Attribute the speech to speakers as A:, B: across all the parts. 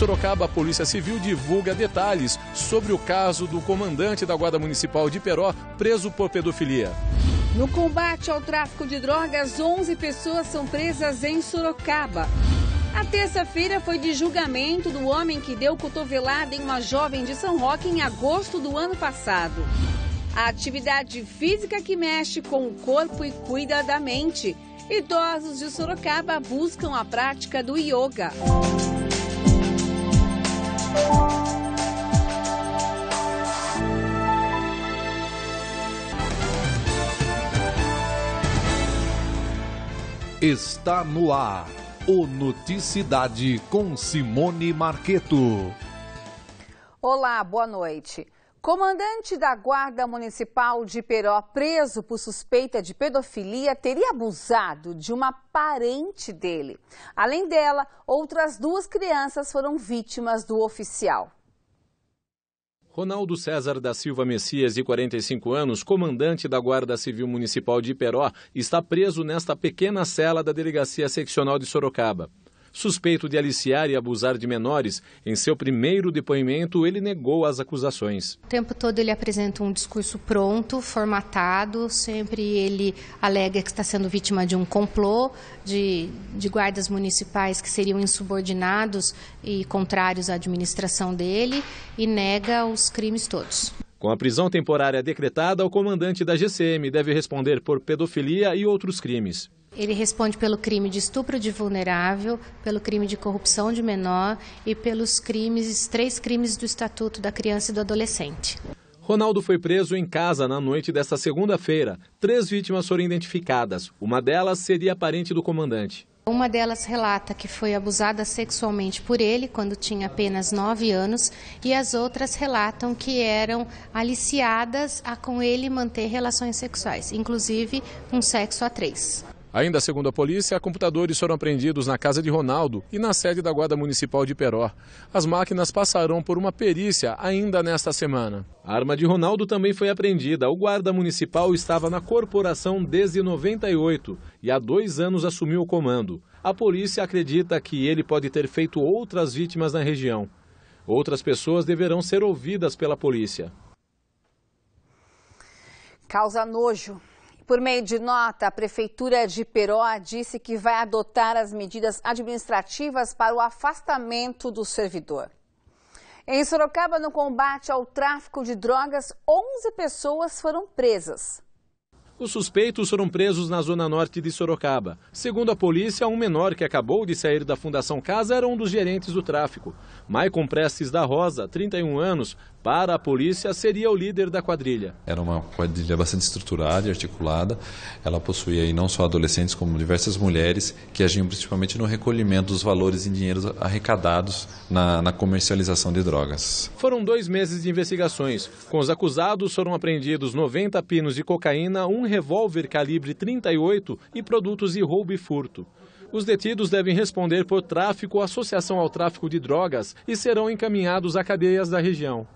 A: Sorocaba, a Polícia Civil divulga detalhes sobre o caso do comandante da Guarda Municipal de Peró, preso por pedofilia.
B: No combate ao tráfico de drogas, 11 pessoas são presas em Sorocaba. A terça-feira foi de julgamento do homem que deu cotovelada em uma jovem de São Roque em agosto do ano passado. A atividade física que mexe com o corpo e cuida da mente. Idosos de Sorocaba buscam a prática do yoga.
C: Está no ar o Noticidade com Simone Marqueto.
B: Olá, boa noite. Comandante da Guarda Municipal de Peró, preso por suspeita de pedofilia, teria abusado de uma parente dele. Além dela, outras duas crianças foram vítimas do oficial.
A: Ronaldo César da Silva Messias, de 45 anos, comandante da Guarda Civil Municipal de Iperó, está preso nesta pequena cela da Delegacia Seccional de Sorocaba. Suspeito de aliciar e abusar de menores, em seu primeiro depoimento ele negou as acusações.
D: O tempo todo ele apresenta um discurso pronto, formatado, sempre ele alega que está sendo vítima de um complô de, de guardas municipais que seriam insubordinados e contrários à administração dele e nega os crimes todos.
A: Com a prisão temporária decretada, o comandante da GCM deve responder por pedofilia e outros crimes.
D: Ele responde pelo crime de estupro de vulnerável, pelo crime de corrupção de menor e pelos crimes, três crimes do Estatuto da Criança e do Adolescente.
A: Ronaldo foi preso em casa na noite desta segunda-feira. Três vítimas foram identificadas. Uma delas seria parente do comandante.
D: Uma delas relata que foi abusada sexualmente por ele quando tinha apenas nove anos, e as outras relatam que eram aliciadas a com ele manter relações sexuais, inclusive um sexo a três.
A: Ainda segundo a polícia, computadores foram apreendidos na casa de Ronaldo e na sede da Guarda Municipal de Peró. As máquinas passarão por uma perícia ainda nesta semana. A arma de Ronaldo também foi apreendida. O guarda municipal estava na corporação desde 98 e há dois anos assumiu o comando. A polícia acredita que ele pode ter feito outras vítimas na região. Outras pessoas deverão ser ouvidas pela polícia.
B: Causa nojo por meio de nota, a Prefeitura de Peró disse que vai adotar as medidas administrativas para o afastamento do servidor. Em Sorocaba, no combate ao tráfico de drogas, 11 pessoas foram presas.
A: Os suspeitos foram presos na zona norte de Sorocaba. Segundo a polícia, um menor que acabou de sair da Fundação Casa era um dos gerentes do tráfico. Maicon Prestes da Rosa, 31 anos, para a polícia, seria o líder da quadrilha.
E: Era uma quadrilha bastante estruturada e articulada. Ela possuía aí não só adolescentes, como diversas mulheres que agiam principalmente no recolhimento dos valores em dinheiro arrecadados na, na comercialização de drogas.
A: Foram dois meses de investigações. Com os acusados foram apreendidos 90 pinos de cocaína, um revólver calibre 38 e produtos de roubo e furto. Os detidos devem responder por tráfico ou associação ao tráfico de drogas e serão encaminhados a cadeias da região.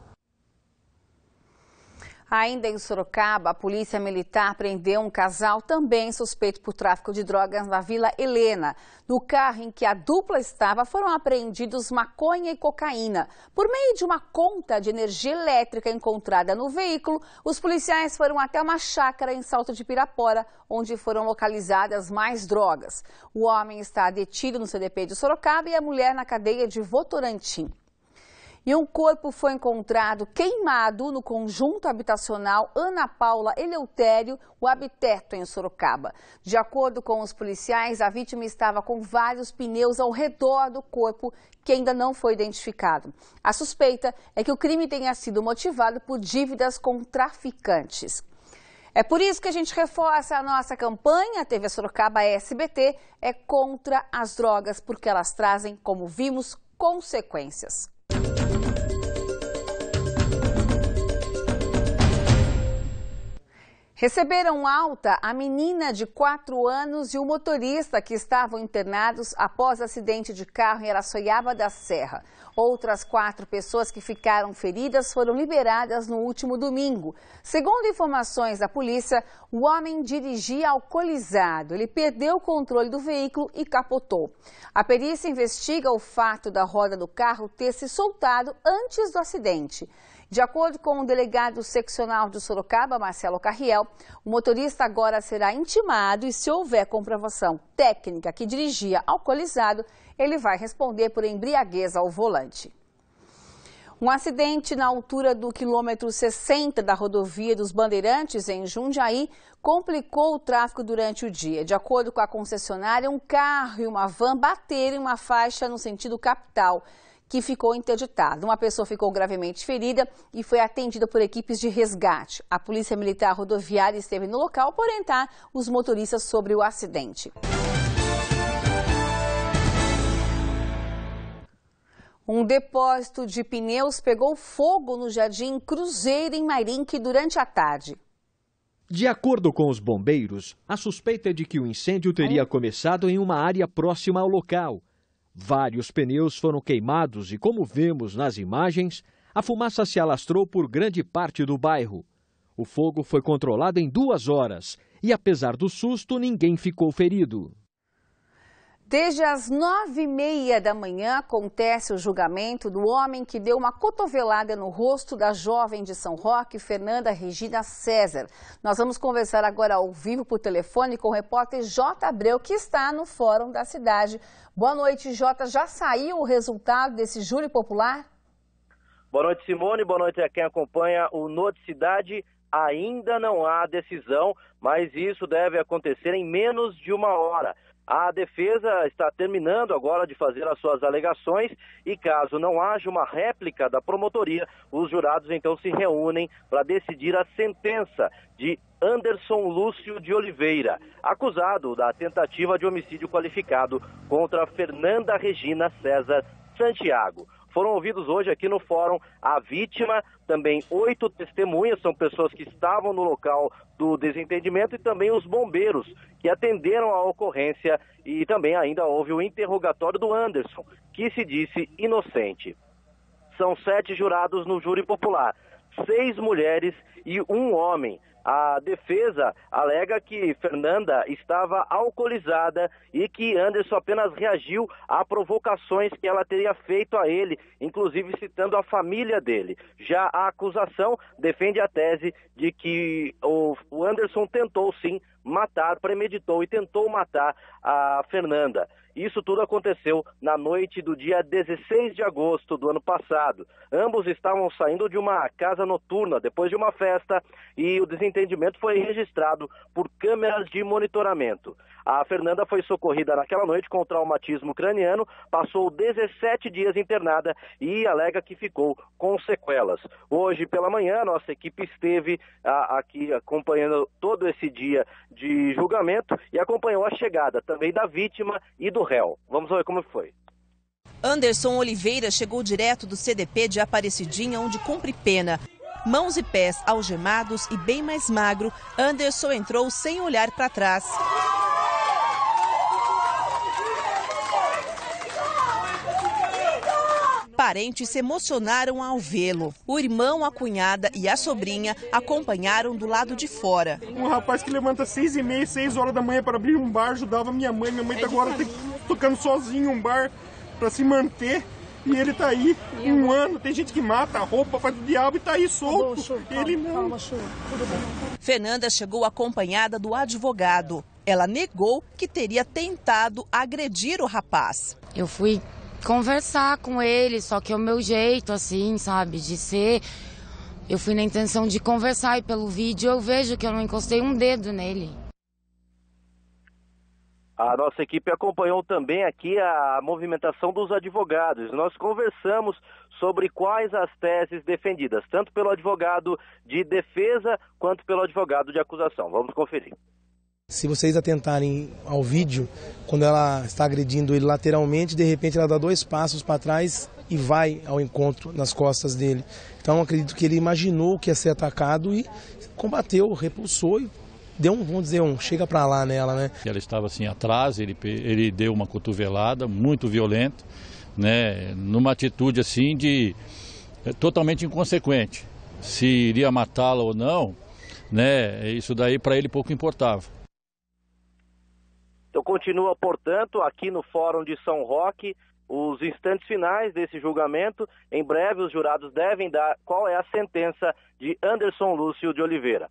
B: Ainda em Sorocaba, a polícia militar prendeu um casal também suspeito por tráfico de drogas na Vila Helena. No carro em que a dupla estava foram apreendidos maconha e cocaína. Por meio de uma conta de energia elétrica encontrada no veículo, os policiais foram até uma chácara em Salto de Pirapora, onde foram localizadas mais drogas. O homem está detido no CDP de Sorocaba e a mulher na cadeia de Votorantim. E um corpo foi encontrado queimado no conjunto habitacional Ana Paula Eleutério, o Habiteto, em Sorocaba. De acordo com os policiais, a vítima estava com vários pneus ao redor do corpo que ainda não foi identificado. A suspeita é que o crime tenha sido motivado por dívidas com traficantes. É por isso que a gente reforça a nossa campanha, a TV Sorocaba SBT é contra as drogas, porque elas trazem, como vimos, consequências. Receberam alta a menina de 4 anos e o motorista que estavam internados após acidente de carro em Araçoiaba da Serra. Outras quatro pessoas que ficaram feridas foram liberadas no último domingo. Segundo informações da polícia, o homem dirigia alcoolizado. Ele perdeu o controle do veículo e capotou. A perícia investiga o fato da roda do carro ter se soltado antes do acidente. De acordo com o delegado seccional de Sorocaba, Marcelo Carriel, o motorista agora será intimado e, se houver comprovação técnica que dirigia alcoolizado, ele vai responder por embriaguez ao volante. Um acidente na altura do quilômetro 60 da rodovia dos Bandeirantes, em Jundiaí, complicou o tráfego durante o dia. De acordo com a concessionária, um carro e uma van bateram uma faixa no sentido capital que ficou interditada. Uma pessoa ficou gravemente ferida e foi atendida por equipes de resgate. A Polícia Militar Rodoviária esteve no local para orientar os motoristas sobre o acidente. Um depósito de pneus pegou fogo no Jardim Cruzeiro, em Marinque, durante a tarde.
F: De acordo com os bombeiros, a suspeita é de que o incêndio teria começado em uma área próxima ao local. Vários pneus foram queimados e, como vemos nas imagens, a fumaça se alastrou por grande parte do bairro. O fogo foi controlado em duas horas e, apesar do susto, ninguém ficou ferido.
B: Desde as nove e meia da manhã acontece o julgamento do homem que deu uma cotovelada no rosto da jovem de São Roque, Fernanda Regina César. Nós vamos conversar agora ao vivo por telefone com o repórter J. Abreu, que está no Fórum da Cidade. Boa noite, Jota. Já saiu o resultado desse júri popular?
G: Boa noite, Simone. Boa noite a quem acompanha o Noticidade. Ainda não há decisão, mas isso deve acontecer em menos de uma hora. A defesa está terminando agora de fazer as suas alegações e, caso não haja uma réplica da promotoria, os jurados então se reúnem para decidir a sentença de Anderson Lúcio de Oliveira, acusado da tentativa de homicídio qualificado contra Fernanda Regina César Santiago. Foram ouvidos hoje aqui no fórum a vítima, também oito testemunhas, são pessoas que estavam no local do desentendimento e também os bombeiros que atenderam a ocorrência e também ainda houve o interrogatório do Anderson, que se disse inocente. São sete jurados no júri popular, seis mulheres e um homem. A defesa alega que Fernanda estava alcoolizada e que Anderson apenas reagiu a provocações que ela teria feito a ele, inclusive citando a família dele. Já a acusação defende a tese de que o Anderson tentou sim matar, premeditou e tentou matar a Fernanda. Isso tudo aconteceu na noite do dia 16 de agosto do ano passado. Ambos estavam saindo de uma casa noturna depois de uma festa e o desentendimento foi registrado por câmeras de monitoramento. A Fernanda foi socorrida naquela noite com traumatismo craniano, passou 17 dias internada e alega que ficou com sequelas. Hoje pela manhã, nossa equipe esteve a, aqui acompanhando todo esse dia de julgamento e acompanhou a chegada também da vítima e do réu. Vamos ver como foi.
H: Anderson Oliveira chegou direto do CDP de Aparecidinha, onde cumpre pena. Mãos e pés algemados e bem mais magro, Anderson entrou sem olhar para trás. Parentes se emocionaram ao vê-lo. O irmão, a cunhada e a sobrinha acompanharam do lado de fora.
I: Um rapaz que levanta seis e meia, seis horas da manhã para abrir um bar, ajudava minha mãe. Minha mãe tá agora tocando sozinho um bar para se manter. E ele tá aí um ano. Tem gente que mata a roupa, faz o diabo e tá aí solto. ele não.
H: Fernanda chegou acompanhada do advogado. Ela negou que teria tentado agredir o rapaz.
J: Eu fui conversar com ele, só que é o meu jeito, assim, sabe, de ser. Eu fui na intenção de conversar e pelo vídeo eu vejo que eu não encostei um dedo nele.
G: A nossa equipe acompanhou também aqui a movimentação dos advogados. Nós conversamos sobre quais as teses defendidas, tanto pelo advogado de defesa quanto pelo advogado de acusação. Vamos conferir.
K: Se vocês atentarem ao vídeo, quando ela está agredindo ele lateralmente, de repente ela dá dois passos para trás e vai ao encontro nas costas dele. Então acredito que ele imaginou que ia ser atacado e combateu, repulsou e deu um, vamos dizer, um chega para lá nela, né?
L: Ela estava assim atrás, ele, ele deu uma cotovelada muito violenta, né, numa atitude assim de é, totalmente inconsequente. Se iria matá-la ou não, né, isso daí para ele pouco importava.
G: Então continua, portanto, aqui no Fórum de São Roque, os instantes finais desse julgamento. Em breve, os jurados devem dar qual é a sentença de Anderson Lúcio de Oliveira.